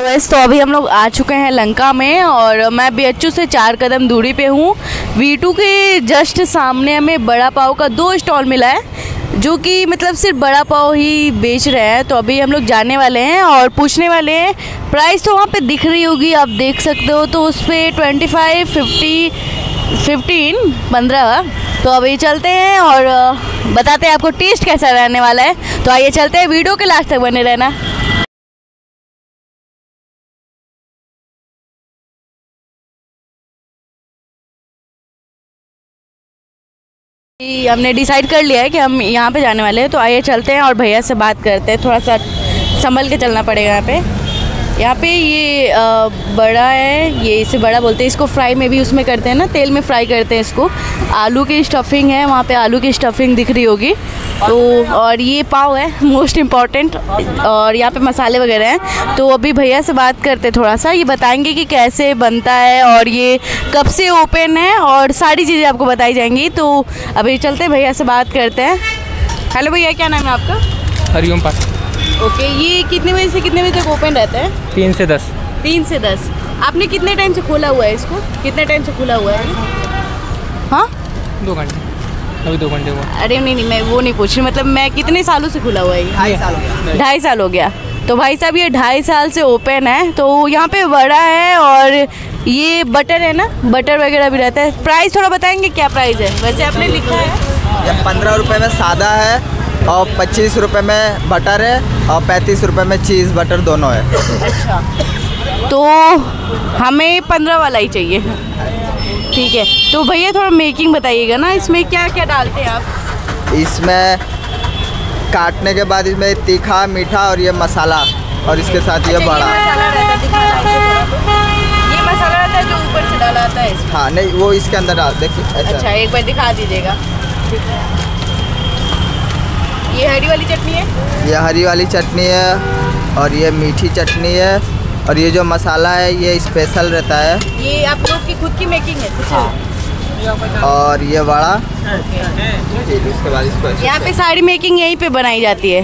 तो अभी हम लोग आ चुके हैं लंका में और मैं बी से चार कदम दूरी पे हूँ। वी के जस्ट सामने हमें बड़ा पाव का दो स्टॉल मिला है, जो कि मतलब सिर्फ़ बड़ा पाव ही बेच रहे हैं। तो अभी हम लोग जाने वाले हैं और पूछने वाले हैं प्राइस तो वहाँ पे दिख रही होगी, आप देख सकते हो तो उस पर ट्वेंटी फाइव फिफ्टी फिफ्टीन पंद्रह तो अभी चलते हैं और, बताते हैं आपको टेस्ट कैसा रहने वाला है। तो आइए चलते हैं वीडियो के लास्ट तक बने रहना। हमने डिसाइड कर लिया है कि हम यहाँ पे जाने वाले हैं तो आइए चलते हैं और भैया से बात करते हैं। थोड़ा सा संभल के चलना पड़ेगा यहाँ पे। यहाँ पे ये अ, बड़ा है ये इसे बड़ा बोलते हैं इसको फ्राई में भी उसमें करते हैं ना तेल में फ्राई करते हैं इसको। आलू की स्टफिंग है वहाँ पे आलू की स्टफिंग दिख रही होगी। तो और ये पाव है मोस्ट इंपॉर्टेंट और यहाँ पे मसाले वगैरह हैं। तो अभी भैया से बात करते थोड़ा सा ये बताएँगे कि कैसे बनता है और ये कब से ओपन है और सारी चीज़ें आपको बताई जाएँगी। तो अभी चलते भैया से बात करते हैं। हेलो भैया क्या नाम है आपका? हरिओम पास ओके ये कितने बजे से कितने बजे तक ओपन रहता है? तीन से दस। तीन से दस। आपने कितने टाइम से खोला हुआ है इसको? कितने टाइम से खुला हुआ है? हाँ? दो घंटे। अभी दो घंटे हुआ। अरे नहीं नहीं मैं वो नहीं पूछ रही मतलब मैं कितने सालों से खुला हुआ है ढाई साल हो गया। ढाई साल हो गया। तो भाई साहब ये ढाई साल से ओपन है तो यहाँ पे बड़ा है और ये बटर है ना? बटर वगैरह भी रहता है। प्राइस थोड़ा बताएँगे क्या प्राइस है? वैसे आपने लिखा है। पंद्रह रुपये में सादा है और पच्चीस रुपये में बटर है और पैंतीस रुपये में चीज़ बटर दोनों है। अच्छा। तो हमें पंद्रह वाला ही चाहिए। ठीक है। तो भैया थोड़ा मेकिंग बताइएगा ना इसमें क्या क्या डालते हैं आप? इसमें काटने के बाद इसमें तीखा मीठा और ये मसाला और इसके साथ ये अच्छा, बड़ा। ये मसाला रहता है जो ऊपर से डाला आता है हाँ नहीं वो इसके अंदर डाल देखिए अच्छा एक बार दिखा दीजिएगा। ये हरी वाली चटनी है? ये हरी वाली चटनी है और ये मीठी चटनी है और ये जो मसाला है ये स्पेशल रहता है। ये आप लोग की खुद की मेकिंग है कुछ हाँ। और ये बड़ा उसके बाद यहाँ पे सारी मेकिंग यहीं पे बनाई जाती है।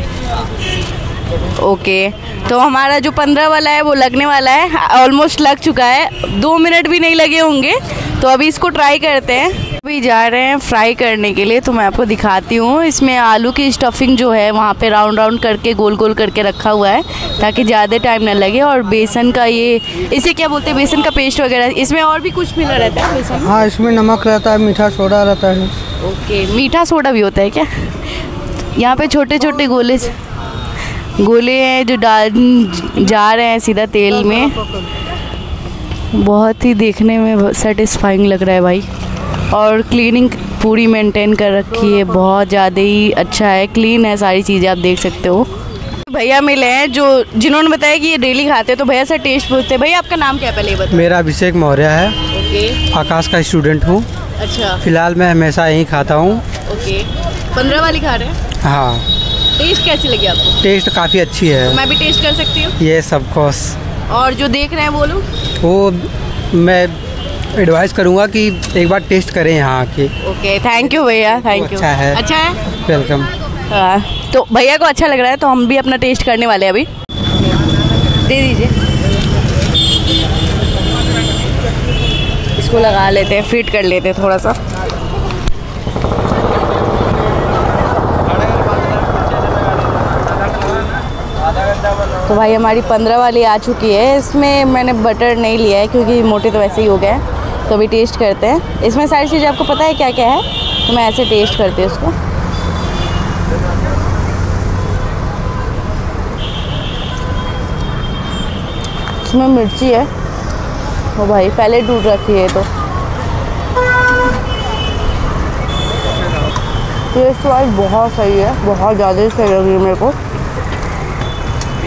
ओके तो हमारा जो पंद्रह वाला है वो लगने वाला है। ऑलमोस्ट लग चुका है। दो मिनट भी नहीं लगे होंगे तो अभी इसको ट्राई करते हैं। अभी जा रहे हैं फ्राई करने के लिए तो मैं आपको दिखाती हूँ। इसमें आलू की स्टफिंग जो है वहाँ पे राउंड राउंड करके गोल गोल करके रखा हुआ है ताकि ज़्यादा टाइम ना लगे। और बेसन का ये इसे क्या बोलते हैं? बेसन का पेस्ट वगैरह। इसमें और भी कुछ मिला रहता है बेसन? हाँ इसमें नमक रहता है मीठा सोडा रहता है। ओके मीठा सोडा भी होता है क्या? यहाँ पे छोटे छोटे गोले गोले हैं जो डाल जा रहे हैं सीधा तेल में। बहुत ही देखने में सेटिस्फाइंग लग रहा है भाई। और क्लीनिंग पूरी मेंटेन कर रखी है। बहुत ज़्यादा ही अच्छा है। क्लीन है सारी चीज़ें आप देख सकते हो। भैया मिले हैं जो जिन्होंने बताया कि ये डेली खाते हैं तो भैया से टेस्ट पूछते हैं। भैया आपका नाम क्या पहले बताओ। मेरा अभिषेक मौर्य है। ओके। आकाश का स्टूडेंट हूँ। अच्छा। फ़िलहाल मैं हमेशा यहीं खाता हूँ। ओके। पंद्रह वाली खा रहे हैं? हाँ। टेस्ट कैसी लगी आपको? टेस्ट काफ़ी अच्छी है। मैं भी टेस्ट कर सकती हूँ। ये सब कोर्स और जो देख रहे हैं वो लोग? वो मैं एडवाइस करूँगा कि एक बार टेस्ट करें यहाँ आके। ओके थैंक यू भैया थैंक यू अच्छा है। अच्छा है? वेलकम हाँ, तो भैया को अच्छा लग रहा है तो हम भी अपना टेस्ट करने वाले हैं अभी। दे दीजिए। इसको लगा लेते हैं फिट कर लेते हैं थोड़ा सा। तो भाई हमारी पंद्रह वाली आ चुकी है। इसमें मैंने बटर नहीं लिया है क्योंकि मोटे तो वैसे ही हो गए हैं। तो अभी टेस्ट करते हैं। इसमें सारी चीज़ें आपको पता है क्या क्या है? तो मैं ऐसे टेस्ट करती हूँ उसको। इसमें मिर्ची है। ओ भाई, पहले टूट रखी है तो। टेस्ट वाइज बहुत सही है। बहुत ज़्यादा सही लग रही है मेरे को।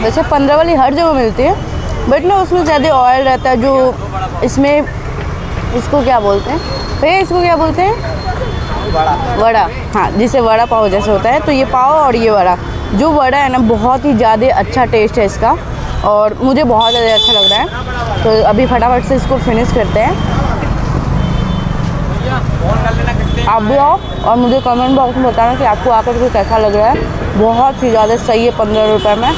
वैसे पंद्रह वाली हर जगह मिलती है बट ना उसमें ज़्यादा ऑयल रहता है जो इसमें इसको क्या बोलते हैं? भैया इसको क्या बोलते हैं? वड़ा। हाँ जिसे वड़ा पाव जैसे होता है तो ये पाव और ये वड़ा। जो वड़ा है ना बहुत ही ज़्यादा अच्छा टेस्ट है इसका और मुझे बहुत ज़्यादा अच्छा लग रहा है। तो अभी फटाफट से इसको फिनिश करते हैं। आप भी आओ और मुझे कमेंट बॉक्स में बताना कि आपको आकर के कैसा लग रहा है। बहुत ही ज़्यादा सही है पंद्रह रुपये में।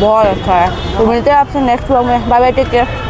बहुत अच्छा है। तो मिलते हैं आपसे नेक्स्ट ब्लॉग में। Bye bye take care